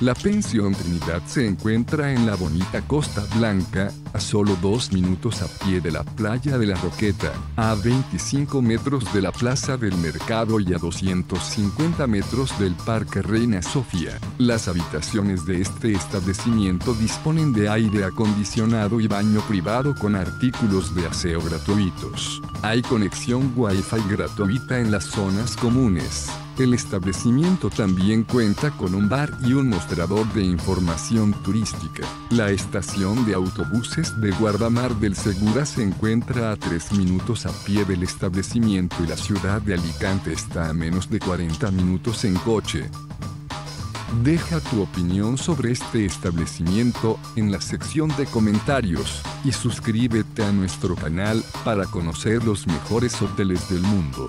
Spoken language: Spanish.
La pensión Trinidad se encuentra en la bonita Costa Blanca, a solo dos minutos a pie de la playa de la Roqueta, a 25 metros de la Plaza del Mercado y a 250 metros del Parque Reina Sofía. Las habitaciones de este establecimiento disponen de aire acondicionado y baño privado con artículos de aseo gratuitos. Hay conexión Wi-Fi gratuita en las zonas comunes. El establecimiento también cuenta con un bar y un mostrador de información turística. La estación de autobuses de Guardamar del Segura se encuentra a 3 minutos a pie del establecimiento y la ciudad de Alicante está a menos de 40 minutos en coche. Deja tu opinión sobre este establecimiento en la sección de comentarios y suscríbete a nuestro canal para conocer los mejores hoteles del mundo.